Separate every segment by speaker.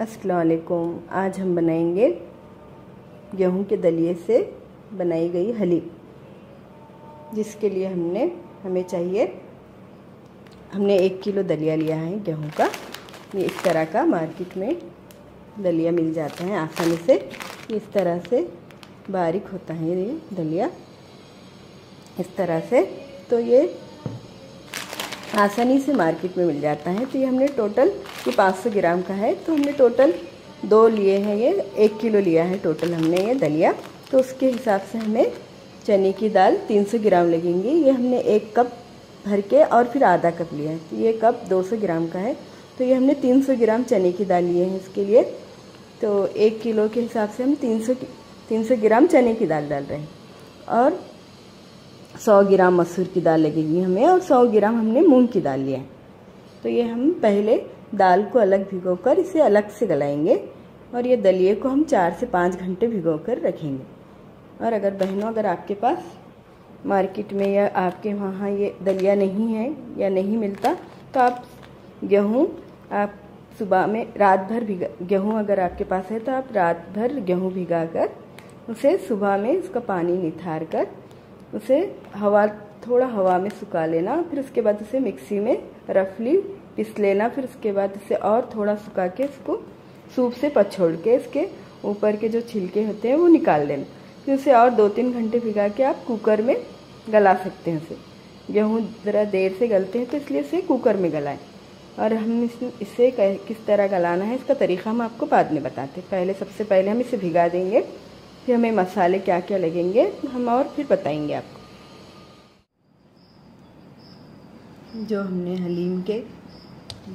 Speaker 1: असलकुम आज हम बनाएँगे गेहूँ के दलिए से बनाई गई हलीब जिसके लिए हमने, हमें चाहिए, हमने एक किलो दलिया लिया है गेहूँ का। ये इस तरह का मार्केट में दलिया मिल जाता है आसानी से। इस तरह से बारीक होता है ये दलिया। इस तरह से। तो ये आसानी से मार्केट में मिल जाता है। तो ये हमने टोटल ये 500 ग्राम का है। तो हमने टोटल दो लिए हैं ये, एक किलो लिया है टोटल हमने ये दलिया। तो उसके हिसाब से हमें चने की दाल 300 ग्राम लगेंगी। ये हमने एक कप भर के और फिर आधा कप लिया है। तो ये कप 200 ग्राम का है। तो ये हमने 300 ग्राम चने की दाल लिए हैं इसके लिए। तो एक किलो के हिसाब से हम 300 300 ग्राम चने की दाल डाल रहे हैं। और सौ ग्राम मसूर की दाल लगेगी हमें और सौ ग्राम हमने मूंग की दाल लिया है। तो ये हम पहले दाल को अलग भिगोकर इसे अलग से गलाएँगे और ये दलिए को हम चार से पाँच घंटे भिगोकर रखेंगे। और अगर बहनों, अगर आपके पास मार्केट में या आपके वहाँ ये दलिया नहीं है या नहीं मिलता तो आप गेहूँ, आप सुबह में रात भर भिगा, गेहूँ अगर आपके पास है तो आप रात भर गेहूँ भिगा कर उसे सुबह में उसका पानी निथार कर उसे हवा, थोड़ा हवा में सुखा लेना, फिर उसके बाद उसे मिक्सी में रफली पिस लेना, फिर उसके बाद उसे और थोड़ा सुखा के इसको सूप से पछोड़ के इसके ऊपर के जो छिलके होते हैं वो निकाल लेना। फिर उसे और दो तीन घंटे भिगा के आप कुकर में गला सकते हैं उसे। गेहूँ ज़रा देर से गलते हैं तो इसलिए इसे कुकर में गलाएँ। और हम इसे किस तरह गलाना है इसका तरीका हम आपको बाद में बताते हैं। पहले, सबसे पहले हम इसे भिगा देंगे। फिर हमें मसाले क्या क्या लगेंगे, हम और फिर बताएँगे आपको। जो हमने हलीम के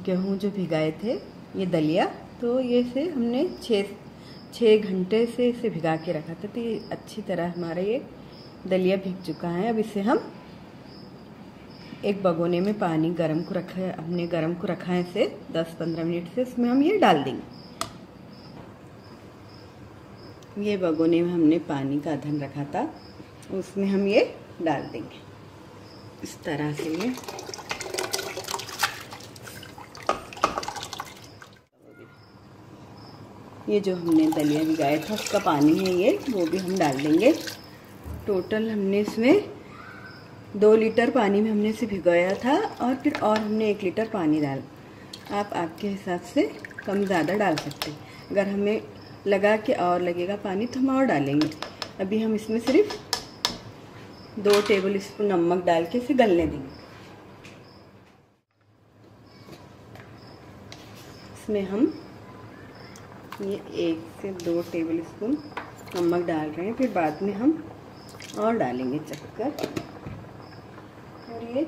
Speaker 1: गेहूँ जो भिगाए थे, ये दलिया तो ये से हमने छः छः घंटे से इसे भिगा के रखा था। तो ये अच्छी तरह हमारा ये दलिया भिग चुका है। अब इसे हम एक बगोने में पानी गरम को रखा है, हमने गरम को रखा है इसे 10-15 मिनट से इसमें हम ये डाल देंगे। ये भगोने में हमने पानी का धन रखा था, उसमें हम ये डाल देंगे। इस तरह से ये ये जो हमने दलिया भिगाया था, उसका पानी है ये, वो भी हम डाल देंगे। टोटल हमने इसमें दो लीटर पानी में हमने इसे भिगोया था और फिर और हमने एक लीटर पानी डाल। आप आपके हिसाब से कम ज़्यादा डाल सकते अगर हमें लगा के और लगेगा पानी तो हम और डालेंगे। अभी हम इसमें सिर्फ़ दो टेबल स्पून नमक डाल के इसे गलने देंगे। इसमें हम ये एक से दो टेबल स्पून नमक डाल रहे हैं, फिर बाद में हम और डालेंगे चक्कर। और ये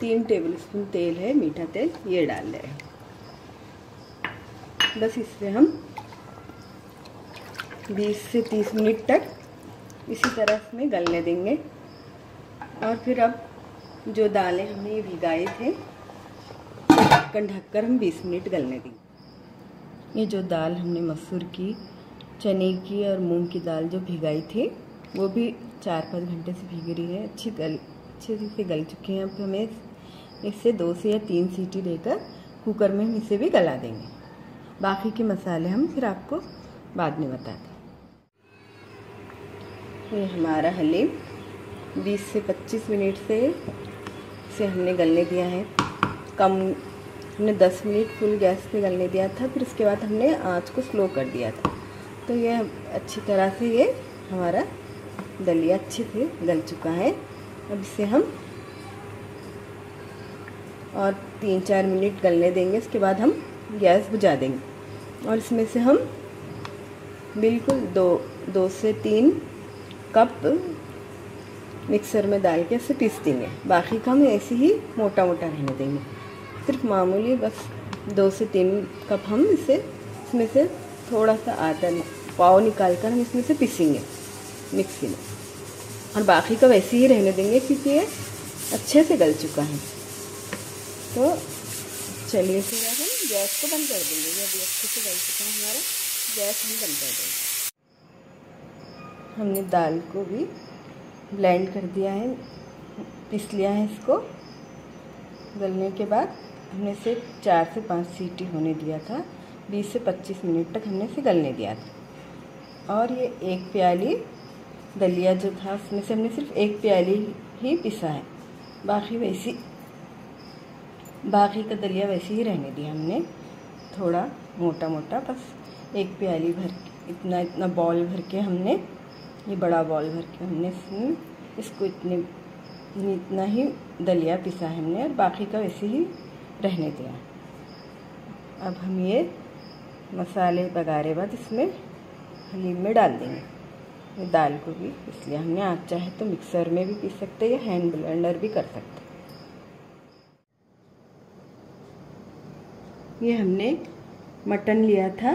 Speaker 1: तीन टेबल स्पून तेल है, मीठा तेल, ये डाल रहे हैं। बस इससे हम 20 से 30 मिनट तक इसी तरह इसमें गलने देंगे। और फिर अब जो दालें हमने भिगाए थे ढक्कन ढककर हम 20 मिनट गलने देंगे। ये जो दाल हमने मसूर की, चने की और मूंग की दाल जो भिगाई थी, वो भी चार पाँच घंटे से भीग रही है। अच्छी गल, अच्छे से गल चुके हैं। अब हमें इससे दो से या तीन सीटी लेकर कुकर में हम इसे भी गला देंगे। बाकी के मसाले हम फिर आपको बाद में बता दें ये हमारा हलीम 20 से 25 मिनट से इसे हमने गलने दिया है। कम, हमने 10 मिनट फुल गैस पे गलने दिया था, फिर उसके बाद हमने आँच को स्लो कर दिया था। तो ये अच्छी तरह से ये हमारा दलिया अच्छे से गल चुका है। अब इसे हम और तीन चार मिनट गलने देंगे इसके बाद हम गैस बुझा देंगे। और इसमें से हम बिल्कुल दो दो से तीन कप मिक्सर में डाल के इसे पीस देंगे। बाकी का हम ऐसे ही मोटा मोटा रहने देंगे। सिर्फ़ मामूली बस दो से तीन कप हम इसे, इसमें से थोड़ा सा आटा पाव निकाल कर हम इसमें से पीसेंगे मिक्सी में। और बाकी का वैसे ही रहने देंगे क्योंकि ये अच्छे से गल चुका है। तो चलिए फिर हम गैस को बंद कर देंगे। ये अभी अच्छे से गल चुका है हमारा। गैस हम बंद कर देंगे। हमने दाल को भी ब्लेंड कर दिया है, पीस लिया है इसको। गलने के बाद हमने इसे चार से पाँच सीटी होने दिया था 20 से 25 मिनट तक हमने इसे गलने दिया था। और ये एक प्याली दलिया जो था, उसमें से हमने सिर्फ़ एक प्याली ही पिसा है। बाकी वैसी, बाकी का दलिया वैसे ही रहने दिया हमने। थोड़ा मोटा मोटा बस एक प्याली भर, इतना इतना बॉल भर के हमने ये बड़ा बॉल भर के हमने इसमें इसको इतने, इतना ही दलिया पिसा है हमने और बाकी का वैसे ही रहने दिया अब हम ये मसाले बगारे बाद इसमें हलीम में डाल देंगे। ये दाल को भी, इसलिए हमने आप चाहे तो मिक्सर में भी पीस सकते या हैंड ब्लेंडर भी कर सकते ये हमने मटन लिया था,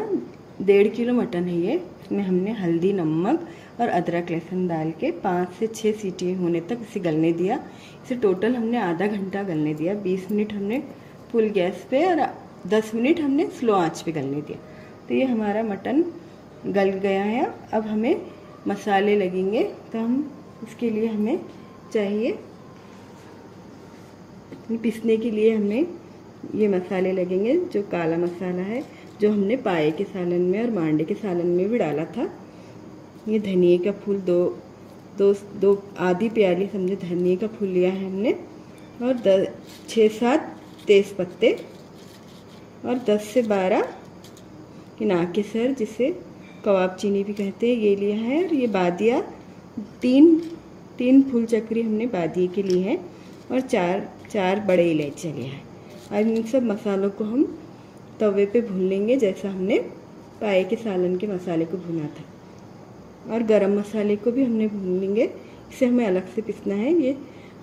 Speaker 1: डेढ़ किलो मटन है ये। इसमें हमने हल्दी, नमक और अदरक, लहसुन डाल के पाँच से छः सीटी होने तक इसे गलने दिया। इसे टोटल हमने आधा घंटा गलने दिया। बीस मिनट हमने फुल गैस पे और दस मिनट हमने स्लो आँच पे गलने दिया। तो ये हमारा मटन गल गया है। अब हमें मसाले लगेंगे। तो हम इसके लिए हमें चाहिए, पिसने के लिए हमें ये मसाले लगेंगे, जो काला मसाला है, जो हमने पाए के सालन में और मांडे के सालन में भी डाला था। ये धनिए का फूल दो दो दो आधी प्याली समझे धनिए का फूल लिया है हमने, और दस छः सात तेज़ पत्ते और दस से बारह के सर जिसे कबाब चीनी भी कहते हैं, ये लिया है, और ये बादिया, तीन तीन फूल चक्री हमने बादिए के लिए हैं, और चार चार बड़े इलायची लिया है। और इन सब मसालों को हम तवे पे भून लेंगे, जैसा हमने पाए के सालन के मसाले को भुना था। और गरम मसाले को भी हमने भून लेंगे। इसे हमें अलग से पिसना है। ये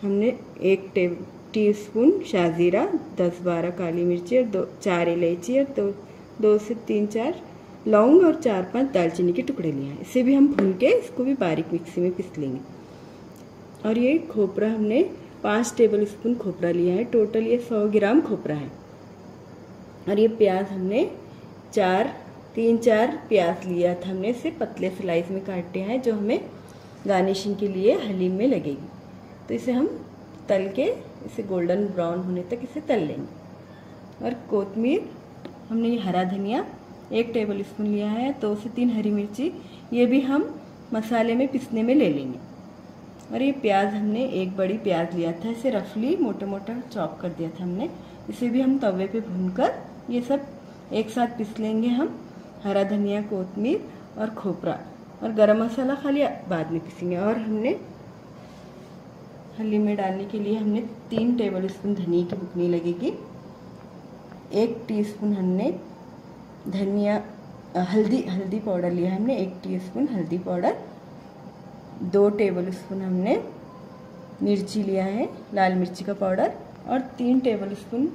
Speaker 1: हमने एक टेब टी स्पून शाजीरा, दस बारह काली मिर्ची और दो, चार इलायची और दो दो से तीन, चार लौंग और चार पाँच दालचीनी के टुकड़े लिए हैं। इसे भी हम भून के इसको भी बारीक मिक्सी में पिस लेंगे। और ये खोपरा हमने पाँच टेबल स्पून खोपरा लिया है। टोटल ये सौ ग्राम खोपरा है। और ये प्याज हमने चार तीन चार प्याज लिया था हमने इसे पतले स्लाइस में काटे हैं, जो हमें गार्निशिंग के लिए हलीम में लगेगी। तो इसे हम तल के, इसे गोल्डन ब्राउन होने तक इसे तल लेंगे। और कोतमीर हमने ये हरा धनिया एक टेबल स्पून लिया है दो से तीन हरी मिर्ची, ये भी हम मसाले में पिसने में ले लेंगे। और ये प्याज हमने एक बड़ी प्याज लिया था, इसे रफली मोटा मोटा चॉप कर दिया था हमने। इसे भी हम तवे पे भूनकर ये सब एक साथ पिस लेंगे हम। हरा धनिया कोतमीर और खोपरा और गरम मसाला खाली बाद में पीसेंगे। और हमने हल्दी में डालने के लिए हमने तीन टेबल स्पून धनिया की बुकनी लगेगी। एक टीस्पून हमने धनिया हल्दी हल्दी पाउडर लिया हमने। एक टीस्पून हल्दी पाउडर। दो टेबल स्पून हमने मिर्ची लिया है, लाल मिर्ची का पाउडर और तीन टेबल स्पून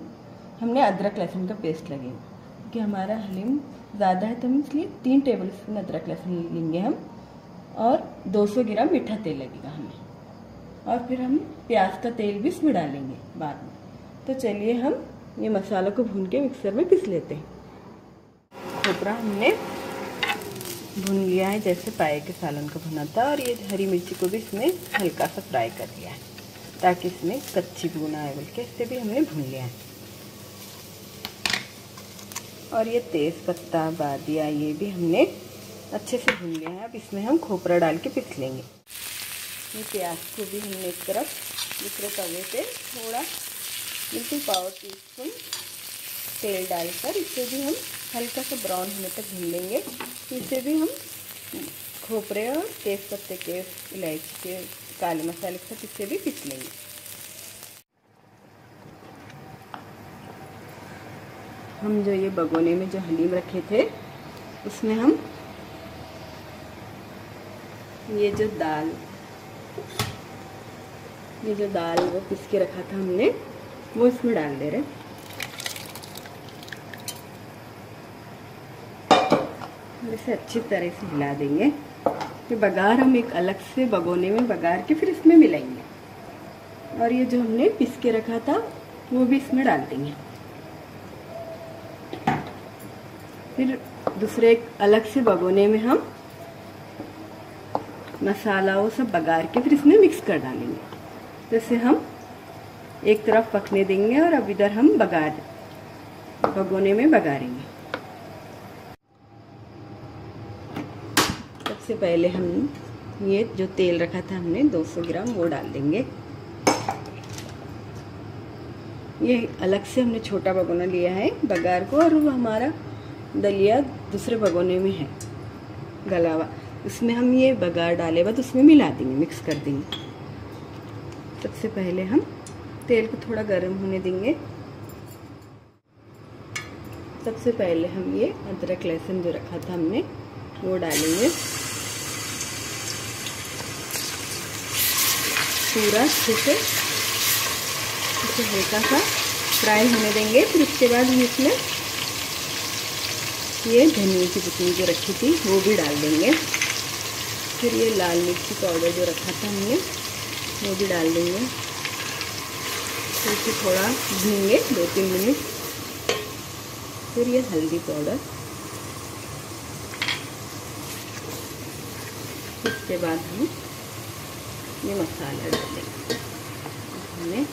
Speaker 1: हमने अदरक लहसुन का पेस्ट लगेगा। क्योंकि हमारा हलीम ज़्यादा है तो हम इसलिए तीन टेबल स्पून अदरक लहसुन लेंगे हम, और 200 ग्राम मीठा तेल लगेगा हमें। और फिर हम प्याज का तेल भी इसमें डालेंगे बाद में। तो चलिए हम ये मसाला को भून के मिक्सर में पीस लेते हैं। खोपरा हमने भून लिया है, जैसे पाए के सालन को भुना था, और ये हरी मिर्ची को भी इसमें हल्का सा फ्राई कर लिया है, ताकि इसमें कच्ची भूना है बोल के इससे भी हमने भून लिया है। और ये तेज़ पत्ता, बादिया, ये भी हमने अच्छे से भून लिया है। अब इसमें हम खोपरा डाल के पिस लेंगे। ये प्याज को भी हमने एक तरफ़ दूसरे तवे पे थोड़ा बिल्कुल पावर टी स्पून तेल डालकर इसे भी हम हल्का सा ब्राउन होने तक भून लेंगे। इसे भी हम खोपरे और तेज़ पत्ते के इलायची के काले मसाले के साथ इसे भी पिस लेंगे। हम जो ये बगोने में जो हलीम रखे थे, उसमें हम ये जो दाल, ये जो दाल वो पिस के रखा था हमने, वो इसमें डाल दे रहे इसे अच्छी तरह से हिला देंगे। फिर बघार हम एक अलग से बगोने में बघार के फिर इसमें मिलाएँगे। और ये जो हमने पिस के रखा था, वो भी इसमें डाल देंगे। फिर दूसरे एक अलग से भगोने में हम मसाला वो सब बगार के फिर इसमें मिक्स कर डालेंगे। जैसे हम एक तरफ़ पकने देंगे और अब इधर हम बगा भगोने में बगारेंगे सबसे पहले हम ये जो तेल रखा था हमने 200 ग्राम वो डाल देंगे। ये अलग से हमने छोटा भगोना लिया है बगार को और वो हमारा दलिया दूसरे भगोने में है, गलावा। उसमें हम ये बगार डाले बाद उसमें मिला देंगे मिक्स कर देंगे। सबसे पहले हम तेल को थोड़ा गर्म होने देंगे। सबसे पहले हम ये अदरक लहसुन जो रखा था हमने, वो डालेंगे। पूरा अच्छे से इसे हल्का सा फ्राई होने देंगे, फिर उसके बाद हम इसमें ये धनिया की चटनी जो रखी थी, वो भी डाल देंगे। फिर ये लाल मिर्ची पाउडर जो रखा था हमने, वो भी डाल देंगे। फिर इसे थोड़ा भूनेंगे दो तीन मिनट। फिर ये हल्दी पाउडर। इसके बाद हम ये मसाला डाल देंगे हमने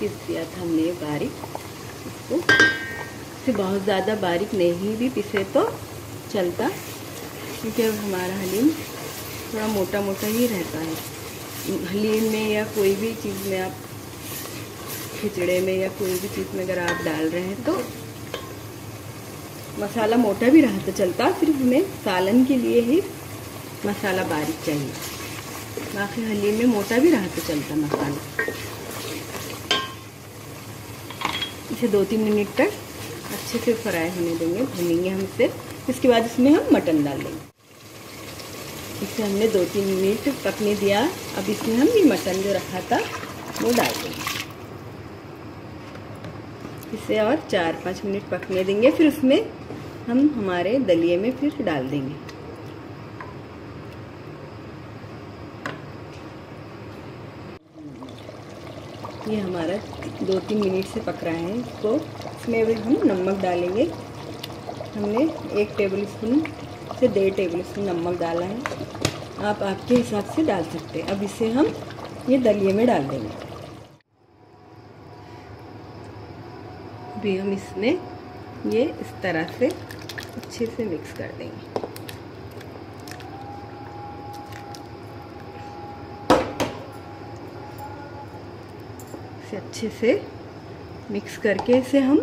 Speaker 1: पीस दिया था हमने बारीक, इसको से बहुत ज़्यादा बारीक नहीं भी पिसे तो चलता, क्योंकि हमारा हलीम थोड़ा मोटा मोटा ही रहता है। हलीम में या कोई भी चीज़ में आप खिचड़े में या कोई भी चीज़ में अगर आप डाल रहे हैं तो मसाला मोटा भी रहा तो चलता फिर हमें सालन के लिए ही मसाला बारीक चाहिए। बाकी हलीम में मोटा भी रहा तो चलता मसाला। इसे दो तीन मिनट तक अच्छे से फ्राई होने देंगे, भूनेंगे हम इसे। इसके बाद इसमें हम मटन डाल देंगे। इसे हमने दो तीन मिनट पकने दिया। अब इसमें हम ये मटन जो रखा था, वो डाल देंगे। इसे और चार पाँच मिनट पकने देंगे, फिर उसमें हम हमारे दलिए में फिर डाल देंगे। ये हमारा दो तीन मिनट से पक रहा है इसको। इसमें भी हम नमक डालेंगे। हमने एक टेबल स्पून से डेढ़ टेबल स्पून नमक डाला है। आप आपके हिसाब से डाल सकते हैं। अब इसे हम ये दलिए में डाल देंगे। अभी हम इसमें ये इस तरह से अच्छे से मिक्स कर देंगे। इसे अच्छे से मिक्स करके इसे हम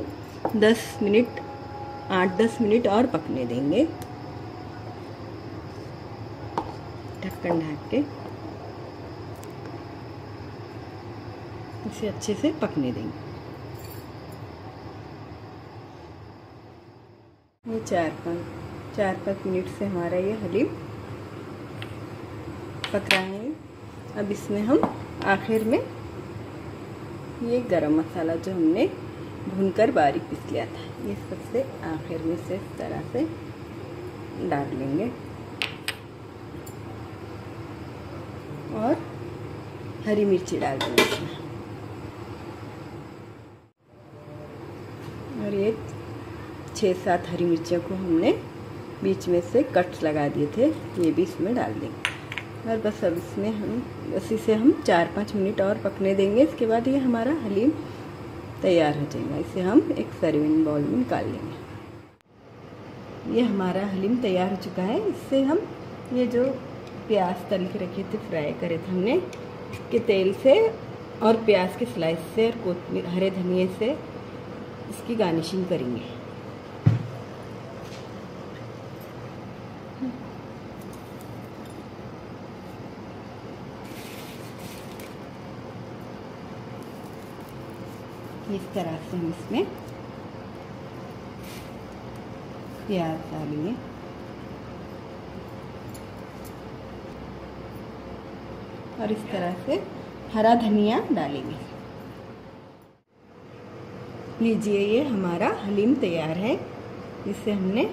Speaker 1: 10 मिनट 8-10 मिनट और पकने देंगे। ढक्कन ढक के इसे अच्छे से पकने देंगे। ये चार पाँच चार पाँच मिनट से हमारा ये हलीम पक रहा है। अब इसमें हम आखिर में ये गरम मसाला जो हमने भूनकर बारीक पीस लिया था, ये सबसे आखिर में से इस तरह से डाल लेंगे। और हरी मिर्ची डाल देंगे और ये छः सात हरी मिर्चियों को हमने बीच में से कट्स लगा दिए थे, ये भी इसमें डाल देंगे। और बस अब इसमें हम, बस इसे हम चार पाँच मिनट और पकने देंगे। इसके बाद ये हमारा हलीम तैयार हो जाएगा। इसे हम एक सर्विंग बॉल में निकाल लेंगे। ये हमारा हलीम तैयार हो चुका है। इससे हम ये जो प्याज तल के रखे थे फ्राई करे थे हमने के तेल से और प्याज के स्लाइस से और कोतमीर हरे धनिए से इसकी गार्निशिंग करेंगे। इस तरह से हम इसमें प्याज डालेंगे। और इस तरह से हरा धनिया डालेंगे। लीजिए, ये हमारा हलीम तैयार है। इसे हमने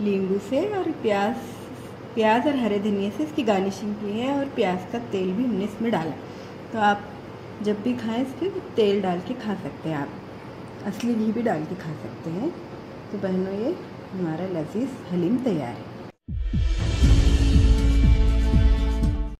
Speaker 1: नींबू से और प्याज प्याज और हरे धनिया से इसकी गार्निशिंग की है और प्याज का तेल भी हमने इसमें डाला। तो आप जब भी खाएँ इस तेल डाल के खा सकते हैं आप। असली घी भी डाल के खा सकते हैं। तो बहनों, ये हमारा लजीज हलीम तैयार है।